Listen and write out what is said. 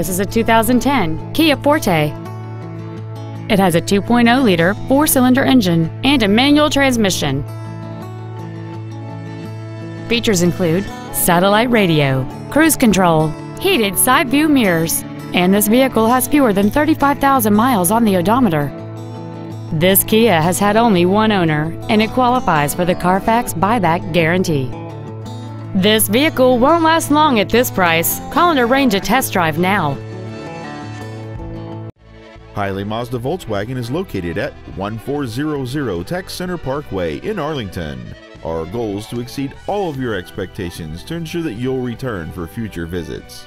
This is a 2010 Kia Forte. It has a 2.0-liter four-cylinder engine and a manual transmission. Features include satellite radio, cruise control, heated side view mirrors, and this vehicle has fewer than 35,000 miles on the odometer. This Kia has had only one owner, and it qualifies for the Carfax buyback guarantee. This vehicle won't last long at this price. Call and arrange a test drive now. Hiley Mazda Volkswagen is located at 1400 Tech Center Parkway in Arlington. Our goal is to exceed all of your expectations to ensure that you'll return for future visits.